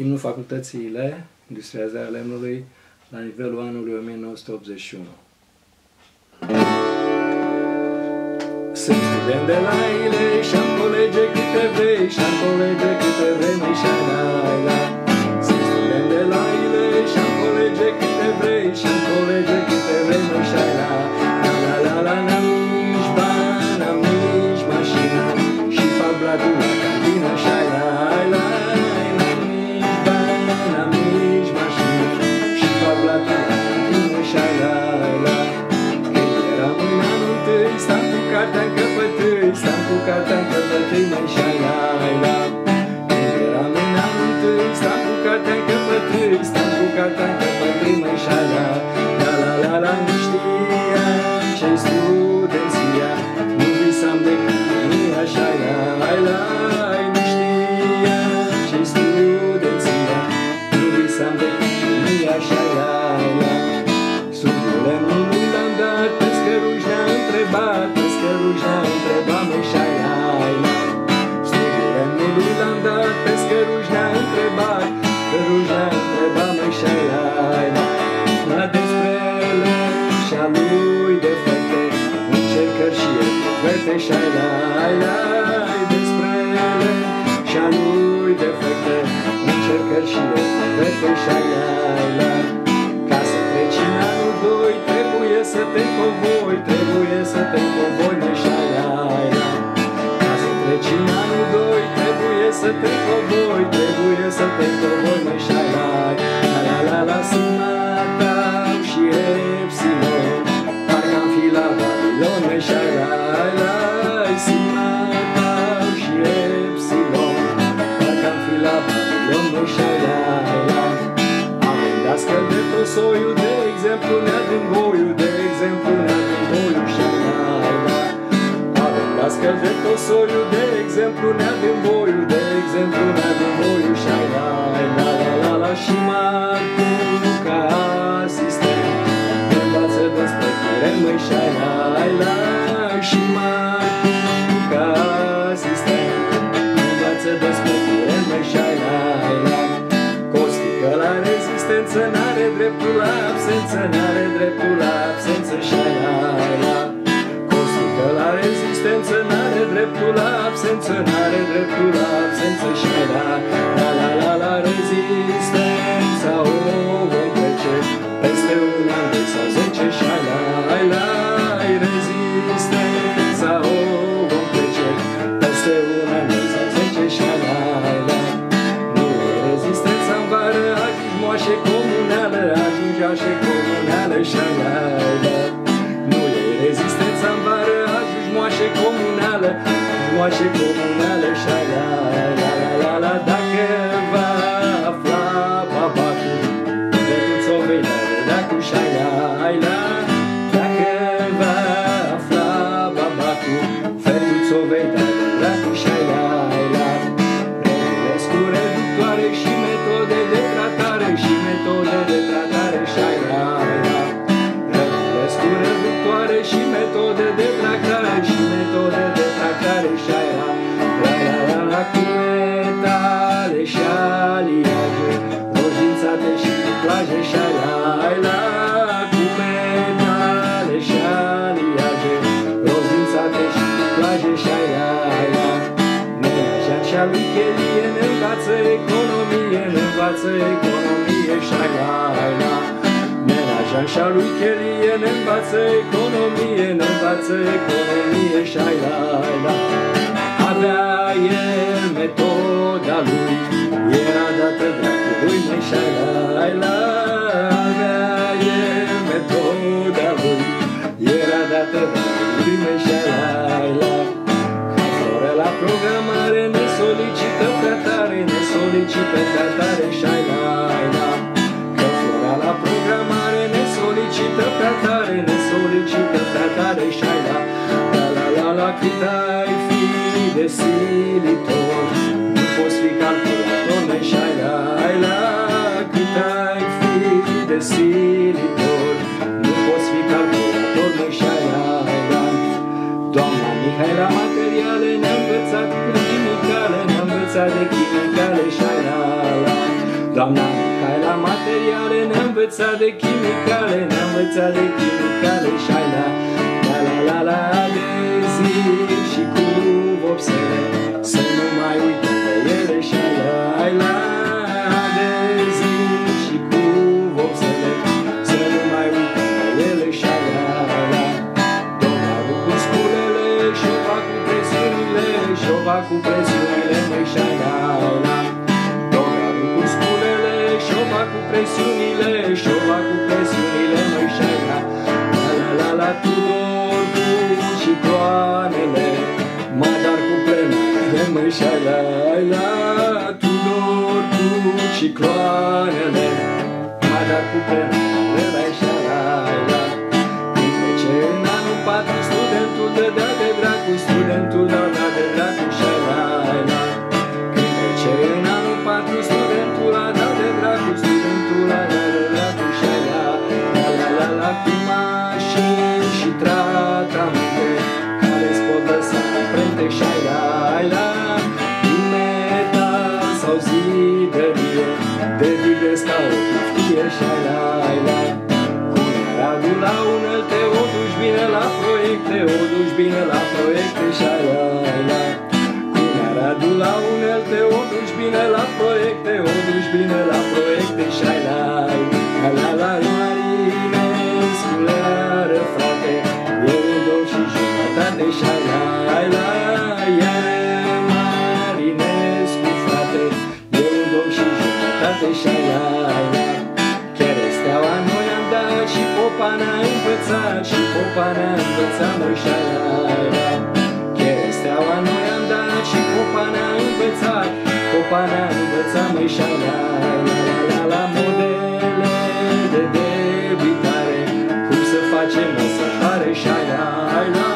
imnul facultățile industrializarea lemnului la nivelul anului 1981. Sunt student de la ile și-am colege câte vrei Și-am colege câte vrei, măi și la la Sunt student de la ile și-am colege câte vrei Și-am colege câte vrei, măi și kartą, kad pati, iš tam tų kartą, kad pati, neišėjau. Fete șai lai lai despre ele și-a lui de fete, încercări și fete șai lai lai. Ca să treci în anul doi, trebuie să te convoi, trebuie să te convoi, măi șai la Ca să treci în anul doi, trebuie să te convoi, trebuie să te convoi, măi șai soiul, de exemplu ne din boiul, de exemplu ne din boiul și la la Avem dascăl de tot soiul, de exemplu ne din boiul, de exemplu ne din boiul și la la la la la Și Marcu rezistență N-are dreptul la absență N-are dreptul la absență și la la Costică la rezistență N-are dreptul la absență N-are dreptul la absență și la la la la ajungi așa comunală și la la Nu e rezistența în vară, ajungi moașe comunală, ajungi moașe comunală și la învață economie, ne învață economie și la la Neaja și-a lui Chelie ne învață economie, ne învață economie și la la Avea el metoda lui, era dată dracului, măi și la la Avea el metoda lui, era dată dracului, măi și la la fără la programare ne solicită prea tare, ne solicită prea tare și la la Că fără la programare ne solicită prea tare, ne solicită prea tare și la la la la la cât ai fi de silitor, nu poți fi calculator, mai și la la cât ai fi de silitor, nu poți fi calculator, mai și la la. Doamna Mihaela Materiale ne-a învățat în chimicale, ne-a învățat de chimicale și la la. Doamna Mihaela materiale ne-a învățat de chimicale, ne-a învățat de chimicale și ai la. La la la la de zi o fac cu presiunile și o fac cu presiunile măi și ai la la la la la Tudor cu cicloanele mă dar cu plenare măi și ai la ai la Tudor cu cicloanele mă dar cu plenare măi și o duci bine la proiecte și ai la ai la la la Marinescu leară frate e un dom și jumătate și ai la ai la iar Marinescu frate e un dom și jumătate și ai la ai la Chiar steaua noi am dat și popa ne-a învățat Și popa ne-a învățat măi și ai la ai la Chiar steaua noi am dat și popa ne-a învățat Popa ne-a învățat măi și ai la ai la la la la modele de debitare. Cum să facem o săpare și ai la ai la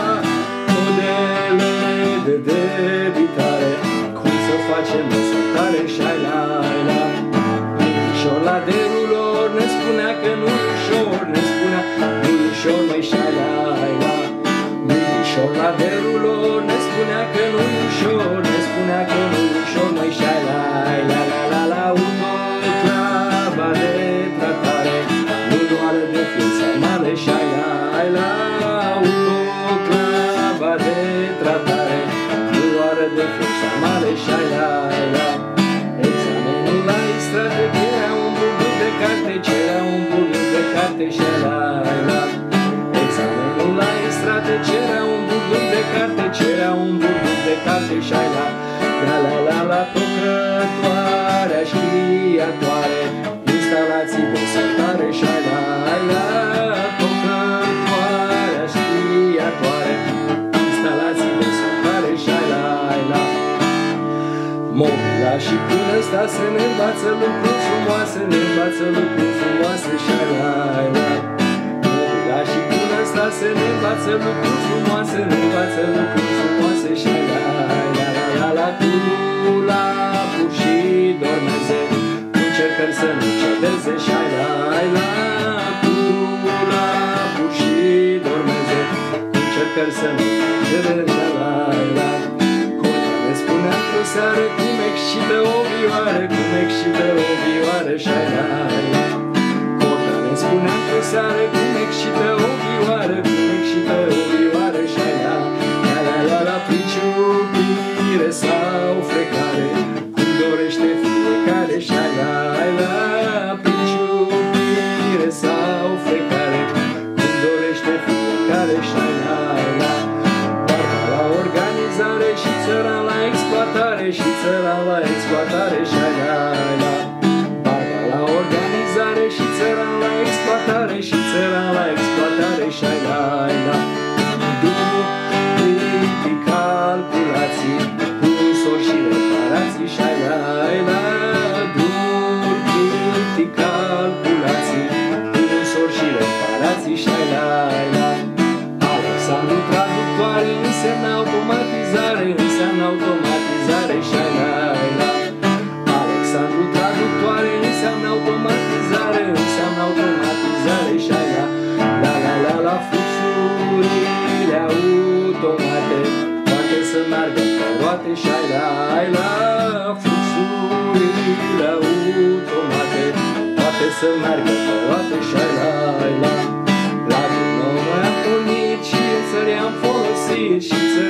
Modele de debitare. Cum să facem o săpare și ai la ai la Ușor la derulor ne spunea că nu ușor Ne spunea nu ușor măi și ai la ai la Nu ușor la derulor ne spunea că nu ușor Ne spunea că nu ușor măi și ai la ai la la la la de carte și la la Examenul la extrate cerea un bulut de carte, cerea un bulut de carte și la la la la la tocătoarea știatoare, instalații de Mobila și până ăsta se ne învață lucruri frumoase, ne învață lucruri frumoase și la la Mobila și până ăsta se ne învață lucruri frumoase, ne învață lucruri frumoase și la la la la la cu la pur și dormeze, încercări să nu cedeze și la la cu la pur și dormeze, încercări să nu cedeze la la Cota ne spunea într-o seară cum excită o vioară, cum excită o vioară și la la Cota ne spunea într-o seară cum excită o vioară, cum excită o vioară și la la la la la priciupire sau frecare, cum dorește Și-ai la, ai la fluxurile automate Poate să meargă pe roate Și-ai la, ai la. La din momentul mic și țări am folosit și țări